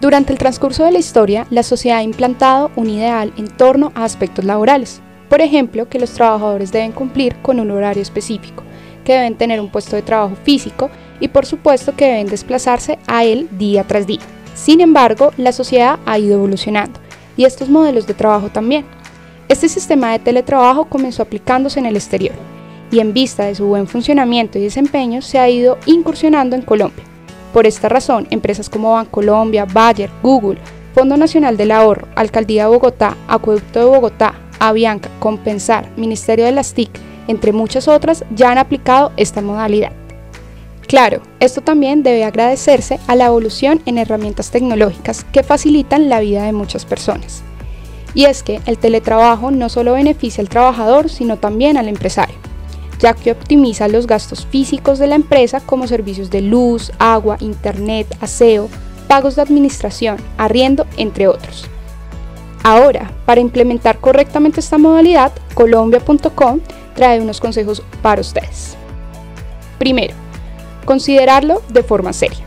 Durante el transcurso de la historia, la sociedad ha implantado un ideal en torno a aspectos laborales. Por ejemplo, que los trabajadores deben cumplir con un horario específico, que deben tener un puesto de trabajo físico y por supuesto que deben desplazarse a él día tras día. Sin embargo, la sociedad ha ido evolucionando y estos modelos de trabajo también. Este sistema de teletrabajo comenzó aplicándose en el exterior y en vista de su buen funcionamiento y desempeño se ha ido incursionando en Colombia. Por esta razón, empresas como Bancolombia, Bayer, Google, Fondo Nacional del Ahorro, Alcaldía de Bogotá, Acueducto de Bogotá, Avianca, Compensar, Ministerio de las TIC, entre muchas otras, ya han aplicado esta modalidad. Claro, esto también debe agradecerse a la evolución en herramientas tecnológicas que facilitan la vida de muchas personas. Y es que el teletrabajo no solo beneficia al trabajador, sino también al empresario, ya que optimiza los gastos físicos de la empresa como servicios de luz, agua, internet, aseo, pagos de administración, arriendo, entre otros. Ahora, para implementar correctamente esta modalidad, colombia.com trae unos consejos para ustedes. Primero, Considerarlo de forma seria.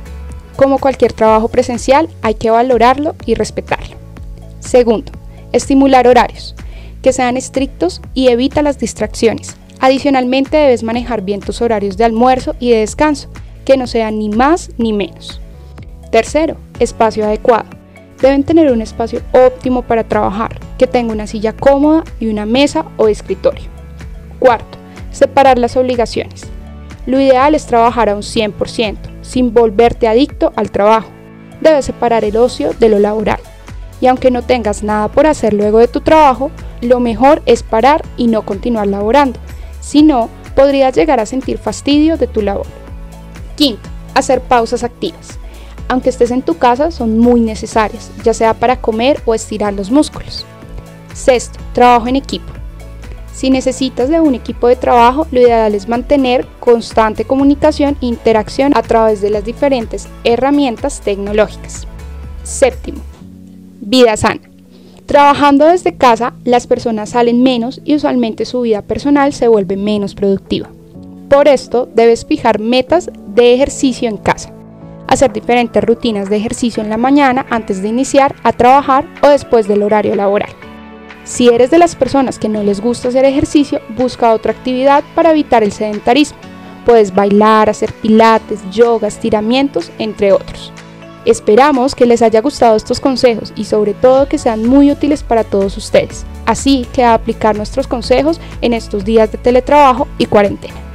Como cualquier trabajo presencial, hay que valorarlo y respetarlo. Segundo, estimular horarios, que sean estrictos y evita las distracciones. Adicionalmente debes manejar bien tus horarios de almuerzo y de descanso, que no sean ni más ni menos. Tercero, espacio adecuado. Deben tener un espacio óptimo para trabajar, que tenga una silla cómoda y una mesa o escritorio. Cuarto, separar las obligaciones. Lo ideal es trabajar a un 100%, sin volverte adicto al trabajo. Debes separar el ocio de lo laboral. Y aunque no tengas nada por hacer luego de tu trabajo, lo mejor es parar y no continuar laborando. Si no, podrías llegar a sentir fastidio de tu labor. Quinto, hacer pausas activas. Aunque estés en tu casa, son muy necesarias, ya sea para comer o estirar los músculos. Sexto, trabajo en equipo. Si necesitas de un equipo de trabajo, lo ideal es mantener constante comunicación e interacción a través de las diferentes herramientas tecnológicas. Séptimo, vida sana. Trabajando desde casa, las personas salen menos y usualmente su vida personal se vuelve menos productiva. Por esto, debes fijar metas de ejercicio en casa. Hacer diferentes rutinas de ejercicio en la mañana antes de iniciar a trabajar o después del horario laboral. Si eres de las personas que no les gusta hacer ejercicio, busca otra actividad para evitar el sedentarismo. Puedes bailar, hacer pilates, yoga, estiramientos, entre otros. Esperamos que les haya gustado estos consejos y sobre todo que sean muy útiles para todos ustedes. Así que a aplicar nuestros consejos en estos días de teletrabajo y cuarentena.